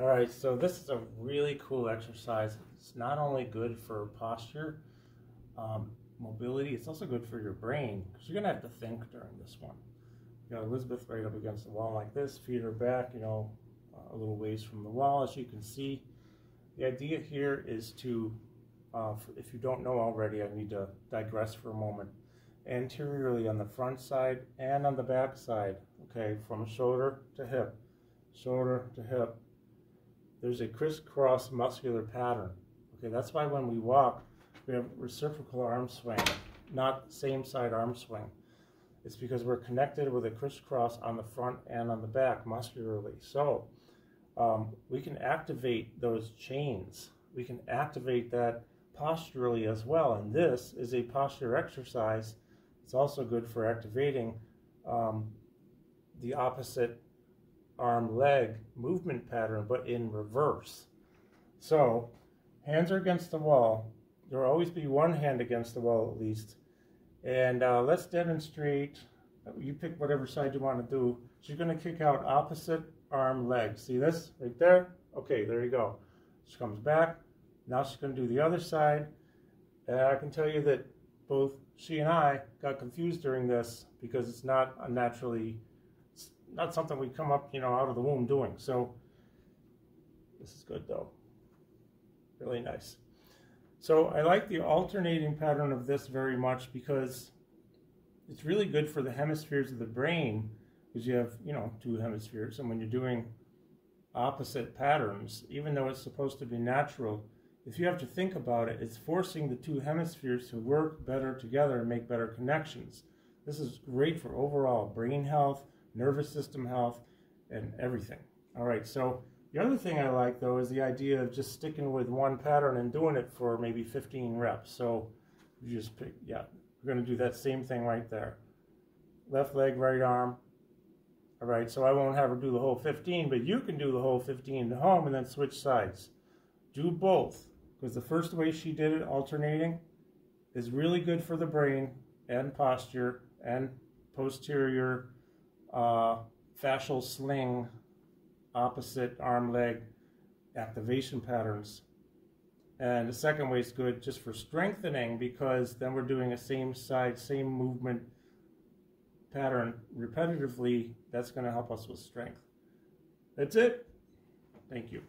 All right, so this is a really cool exercise. It's not only good for posture, um, mobility, it's also good for your brain because you're gonna have to think during this one. You know, Elizabeth right up against the wall like this, feet are back, you know, a little ways from the wall as you can see. The idea here is to, uh, if you don't know already, I need to digress for a moment. Anteriorly on the front side and on the back side, okay, from shoulder to hip, shoulder to hip, there's a crisscross muscular pattern. Okay, that's why when we walk, we have reciprocal arm swing, not same side arm swing. It's because we're connected with a crisscross on the front and on the back muscularly. So um, we can activate those chains. We can activate that posturally as well. And this is a posture exercise. It's also good for activating um, the opposite arm leg movement pattern, but in reverse. So hands are against the wall. There will always be one hand against the wall at least. And uh, let's demonstrate, you pick whatever side you want to do. She's going to kick out opposite arm leg. See this right there? Okay, there you go. She comes back. Now she's going to do the other side. And I can tell you that both she and I got confused during this because it's not a naturally not something we come up, you know, out of the womb doing. So this is good though. Really nice. So I like the alternating pattern of this very much because it's really good for the hemispheres of the brain because you have, you know, two hemispheres. And when you're doing opposite patterns, even though it's supposed to be natural, if you have to think about it, it's forcing the two hemispheres to work better together and make better connections. This is great for overall brain health, nervous system health, and everything. All right, so the other thing I like though is the idea of just sticking with one pattern and doing it for maybe 15 reps. So you just pick, yeah, we're gonna do that same thing right there. Left leg, right arm. All right, so I won't have her do the whole 15, but you can do the whole 15 at home and then switch sides. Do both, because the first way she did it, alternating, is really good for the brain and posture and posterior uh, fascial sling, opposite arm leg activation patterns. And the second way is good just for strengthening because then we're doing a same side, same movement pattern repetitively. That's going to help us with strength. That's it. Thank you.